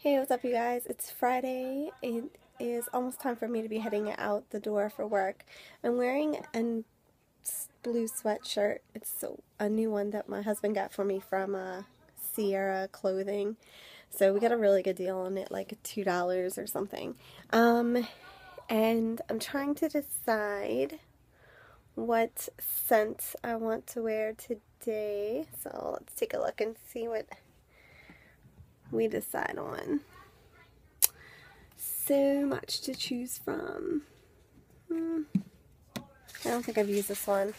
Hey, what's up, you guys? It's Friday. It is almost time for me to be heading out the door for work. I'm wearing a blue sweatshirt. It's a new one that my husband got for me from uh, Sierra Clothing. So we got a really good deal on it, like $2 or something. Um, and I'm trying to decide what scent I want to wear today. So let's take a look and see what we decide on. So much to choose from. Hmm. I don't think I've used this one.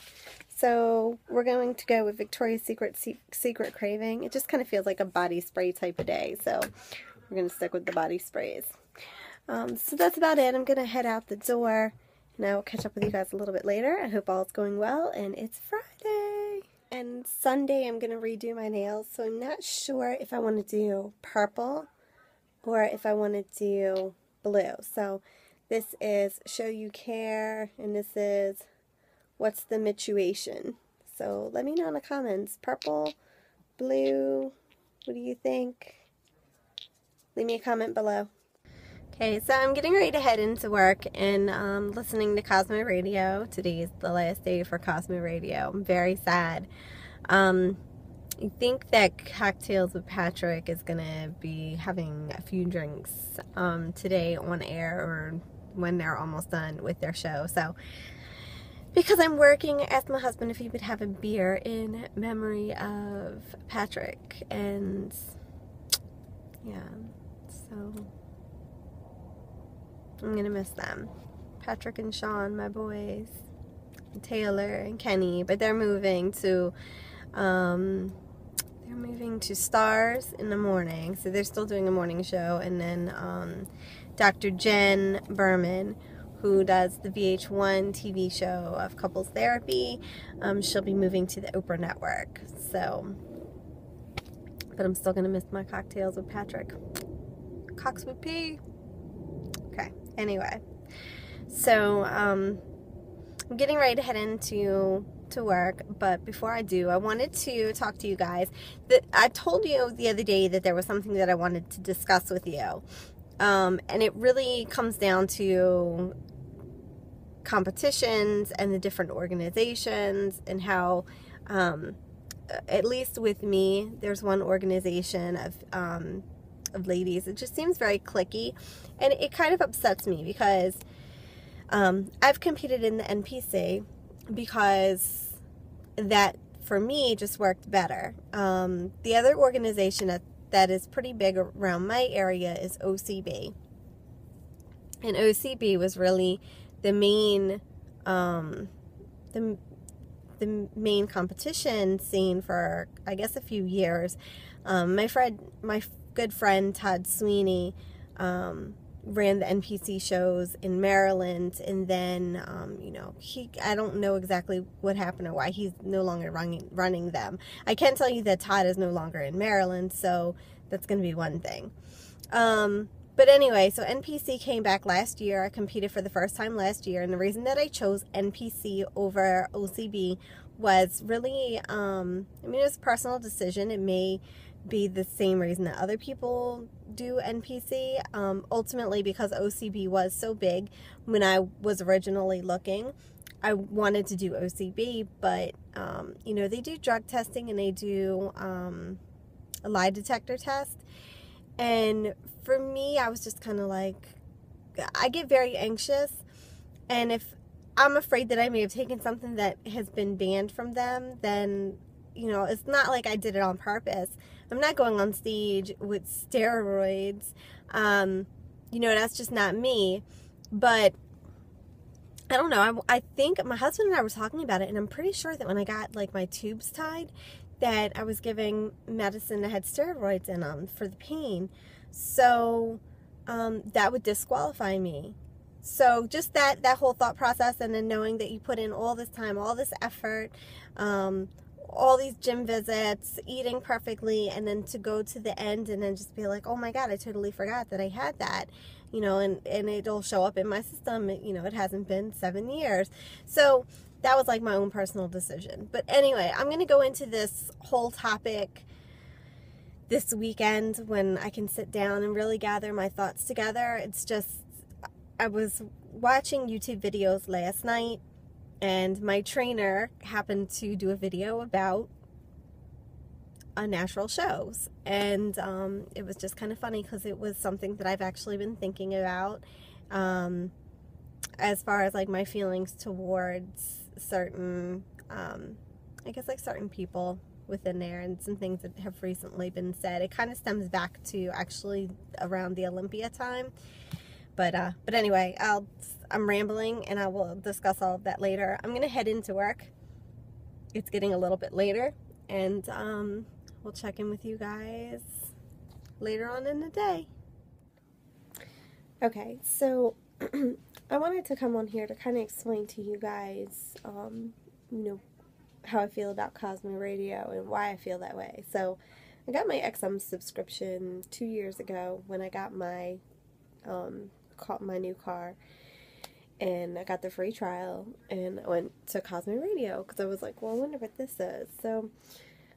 So we're going to go with Victoria's Secret Secret Craving. It just kind of feels like a body spray type of day. So we're going to stick with the body sprays. Um, so that's about it. I'm going to head out the door. And I will catch up with you guys a little bit later. I hope all is going well. And it's Friday and Sunday I'm going to redo my nails, so I'm not sure if I want to do purple or if I want to do blue. So this is Show You Care, and this is What's the Mituation. So let me know in the comments, purple, blue, what do you think? Leave me a comment below. Okay, so I'm getting ready to head into work and um, listening to Cosmo Radio. Today is the last day for Cosmo Radio. I'm very sad. Um, I think that Cocktails with Patrick is going to be having a few drinks um, today on air or when they're almost done with their show. So, because I'm working, I asked my husband if he would have a beer in memory of Patrick. And, yeah, so I'm to miss them. Patrick and Sean, my boys. Taylor and Kenny, but they're moving to, um, they're moving to Stars in the morning, so they're still doing a morning show, and then um, Dr. Jenn Berman, who does the VH1 TV show of couples therapy, um, she'll be moving to the Oprah Network, so, but I'm still to miss my cocktails with Patrick. Cox with P. Anyway. So, um, I'm getting ready to head into to work, but before I do, I wanted to talk to you guys. That I told you the other day that there was something that I wanted to discuss with you. Um, and it really comes down to competitions and the different organizations and how um, at least with me there's one organization of um, of ladies it just seems very clicky and it kind of upsets me because um, I've competed in the NPC because that for me just worked better. Um, the other organization that, that is pretty big around my area is OCB. And OCB was really the main um, the, the main competition scene for I guess a few years. Um, my friend, my good friend Todd Sweeney, um, ran the NPC shows in Maryland, and then um, you know he I don't know exactly what happened or why he's no longer running running them. I can tell you that Todd is no longer in Maryland, so that's going to be one thing. Um, but anyway, so NPC came back last year. I competed for the first time last year, and the reason that I chose NPC over OCB was really, um, I mean, it was a personal decision. It may be the same reason that other people do NPC. Um, ultimately, because OCB was so big when I was originally looking, I wanted to do OCB, but um, you know they do drug testing and they do um, a lie detector test, and for me, I was just kind of like, I get very anxious, and if I'm afraid that I may have taken something that has been banned from them, then you know it's not like I did it on purpose I'm not going on stage with steroids. Um, you know, that's just not me. But I don't know. I, I think my husband and I were talking about it, and I'm pretty sure that when I got like my tubes tied, that I was giving medicine that had steroids in them for the pain. So um, that would disqualify me. So just that that whole thought process, and then knowing that you put in all this time, all this effort, um, all these gym visits, eating perfectly, and then to go to the end and then just be like, oh my God, I totally forgot that I had that, you know, and, and it'll show up in my system. You know, it hasn't been seven years. So that was like my own personal decision. But anyway, I'm going to go into this whole topic this weekend when I can sit down and really gather my thoughts together. It's just, I was watching YouTube videos last night and my trainer happened to do a video about unnatural shows and um, it was just kind of funny because it was something that I've actually been thinking about um, as far as like my feelings towards certain um, I guess like certain people within there and some things that have recently been said. It kind of stems back to actually around the Olympia time. But uh, but anyway, I'll I'm rambling and I will discuss all of that later. I'm gonna head into work. It's getting a little bit later, and um, we'll check in with you guys later on in the day. Okay, so I wanted to come on here to kind of explain to you guys, um, you know, how I feel about Cosmo Radio and why I feel that way. So I got my XM subscription two years ago when I got my um, my new car and I got the free trial and I went to Cosmo Radio because I was like, well, I wonder what this is. So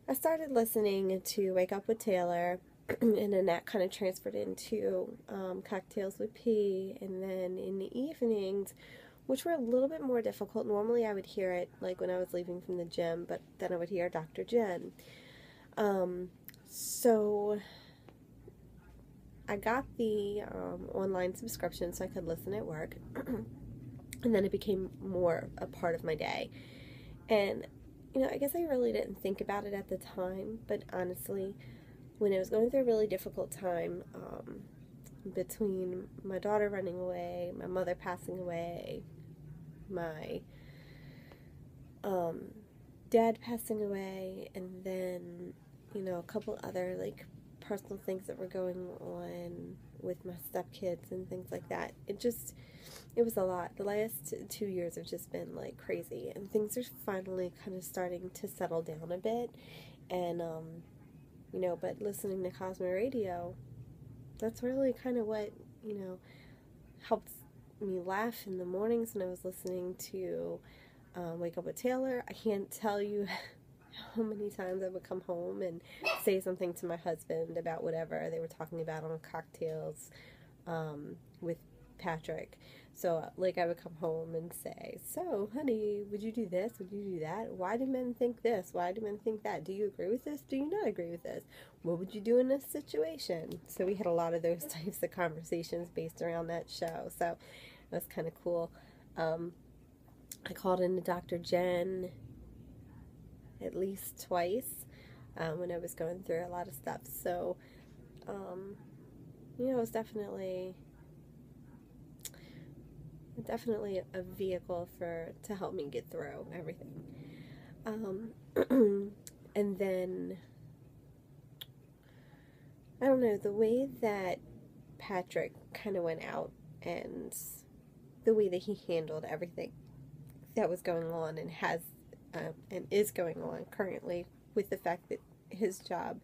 I started listening to Wake Up with Taylor and then that kind of transferred into um, Cocktails with P and then in the evenings which were a little bit more difficult. Normally I would hear it like when I was leaving from the gym, but then I would hear Dr. Jenn. Um, so I got the um, online subscription so I could listen at work. and then it became more a part of my day. And, you know, I guess I really didn't think about it at the time, but honestly, when I was going through a really difficult time, um, between my daughter running away, my mother passing away, my um, dad passing away, and then, you know, a couple other like personal things that were going on with my stepkids and things like that. It just, it was a lot. The last two years have just been like crazy, and things are finally kind of starting to settle down a bit. And, um, you know, but listening to Cosmo Radio, that's really kind of what, you know, helps me laugh in the mornings when I was listening to um, Wake Up with Taylor. I can't tell you how many times I would come home and say something to my husband about whatever they were talking about on cocktails um, with Patrick. So, like, I would come home and say, So, honey, would you do this? Would you do that? Why do men think this? Why do men think that? Do you agree with this? Do you not agree with this? What would you do in this situation? So, we had a lot of those types of conversations based around that show. So, that's kind of cool. Um, I called in to Dr. Jenn at least twice um, when I was going through a lot of stuff. So, um, you know, it was definitely definitely a vehicle for to help me get through everything. Um, and then I don't know the way that Patrick kind of went out and the way that he handled everything that was going on and has um, and is going on currently with the fact that his job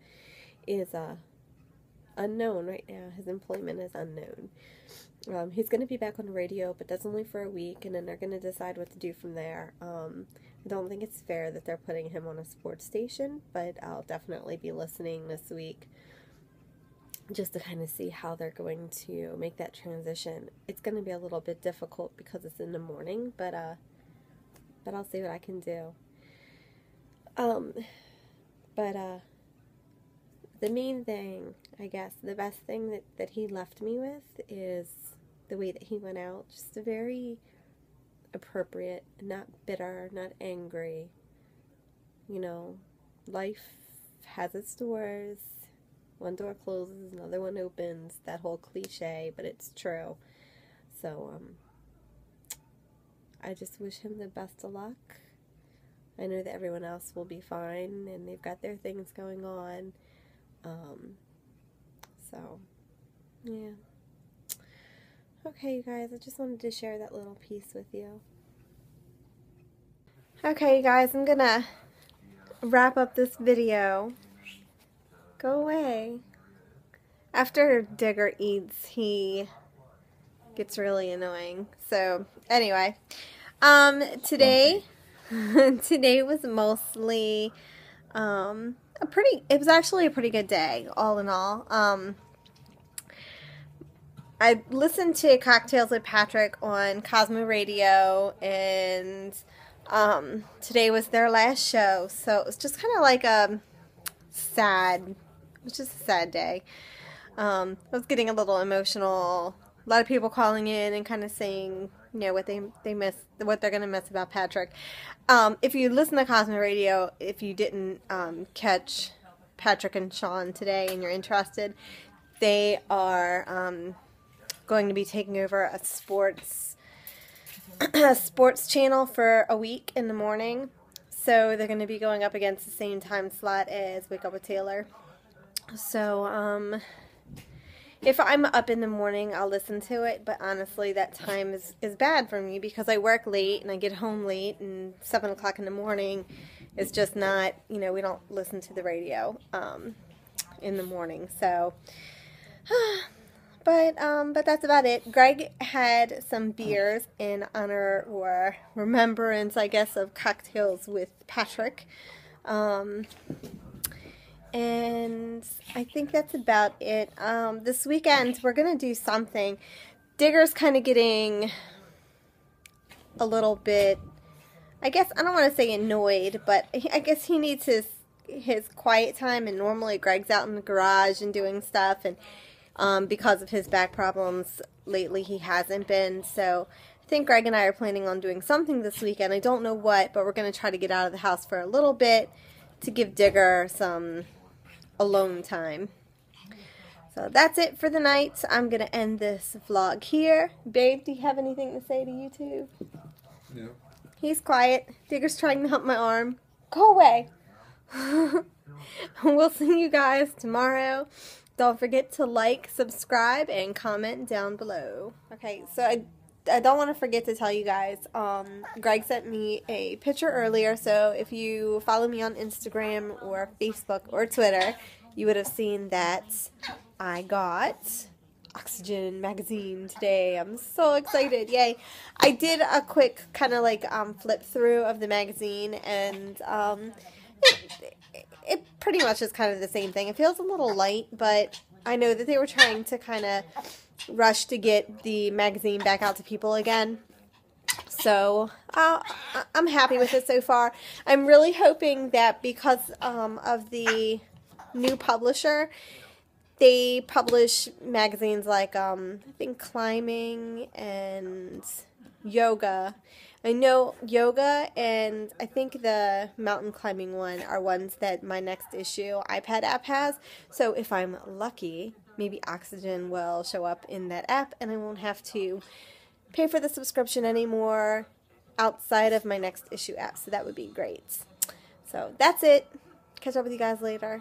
is uh, unknown right now. His employment is unknown. Um, he's going to be back on the radio, but that's only for a week, and then they're going to decide what to do from there. Um, I don't think it's fair that they're putting him on a sports station, but I'll definitely be listening this week just to kind of see how they're going to make that transition. It's going to be a little bit difficult because it's in the morning, but uh but I'll see what I can do. Um but uh the main thing, I guess, the best thing that, that he left me with is the way that he went out. Just a very appropriate, not bitter, not angry. You know, life has its doors one door closes, another one opens. That whole cliche, but it's true. So, um, I just wish him the best of luck. I know that everyone else will be fine and they've got their things going on. Um, so, yeah. Okay, you guys, I just wanted to share that little piece with you. Okay, you guys, I'm gonna wrap up this video Go away. After Digger eats, he gets really annoying. So, anyway. Um, today, today was mostly, um, a pretty, it was actually a pretty good day, all in all. Um, I listened to Cocktails with Patrick on Cosmo Radio, and um, today was their last show, so it was just kind of like a sad, it was just a sad day. Um, I was getting a little emotional. A lot of people calling in and kind of saying, you know, what they they miss, what they're gonna miss about Patrick. Um, if you listen to Cosmo Radio, if you didn't um, catch Patrick and Sean today and you're interested, they are um, going to be taking over a sports a sports channel for a week in the morning. So they're going to be going up against the same time slot as Wake Up with Taylor. So um, if I'm up in the morning, I'll listen to it. But honestly, that time is, is bad for me because I work late and I get home late and 7 o'clock in the morning is just not, you know, we don't listen to the radio um, in the morning. So but um, but that's about it. Greg had some beers in honor or remembrance, I guess, of cocktails with Patrick. Um, and I think that's about it. Um, this weekend, we're going to do something. Digger's kind of getting a little bit, I guess, I don't want to say annoyed, but I guess he needs his his quiet time. And normally Greg's out in the garage and doing stuff. And um, because of his back problems lately, he hasn't been. So I think Greg and I are planning on doing something this weekend. I don't know what, but we're going to try to get out of the house for a little bit to give Digger some alone time. So that's it for the night. I'm going to end this vlog here. Babe, do you have anything to say to YouTube? No. He's quiet. Digger's trying to help my arm. Go away. we'll see you guys tomorrow. Don't forget to like, subscribe, and comment down below. Okay, so I, I don't want to forget to tell you guys, um, Greg sent me a picture earlier, so if you follow me on Instagram or Facebook or Twitter, you would have seen that I got Oxygen magazine today. I'm so excited. Yay. I did a quick kind of like um, flip through of the magazine and um, it, it pretty much is kind of the same thing. It feels a little light, but I know that they were trying to kind of rush to get the magazine back out to people again. So uh, I'm happy with it so far. I'm really hoping that because um, of the new publisher, they publish magazines like um, I think climbing and yoga I know yoga and I think the mountain climbing one are ones that my next issue iPad app has. So if I'm lucky, maybe Oxygen will show up in that app and I won't have to pay for the subscription anymore outside of my next issue app. So that would be great. So that's it. Catch up with you guys later.